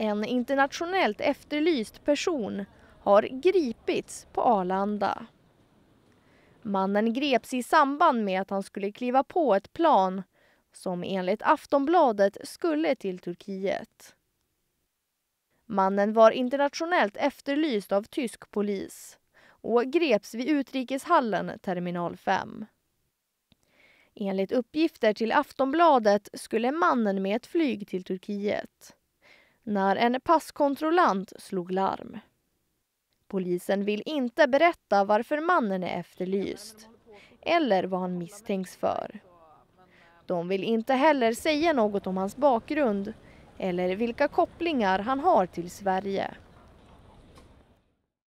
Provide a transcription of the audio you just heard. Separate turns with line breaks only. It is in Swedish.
En internationellt efterlyst person har gripits på Arlanda. Mannen greps i samband med att han skulle kliva på ett plan som enligt Aftonbladet skulle till Turkiet. Mannen var internationellt efterlyst av tysk polis och greps vid utrikeshallen terminal 5. Enligt uppgifter till Aftonbladet skulle mannen med ett flyg till Turkiet när en passkontrollant slog larm. Polisen vill inte berätta varför mannen är efterlyst eller vad han misstänks för. De vill inte heller säga något om hans bakgrund eller vilka kopplingar han har till Sverige.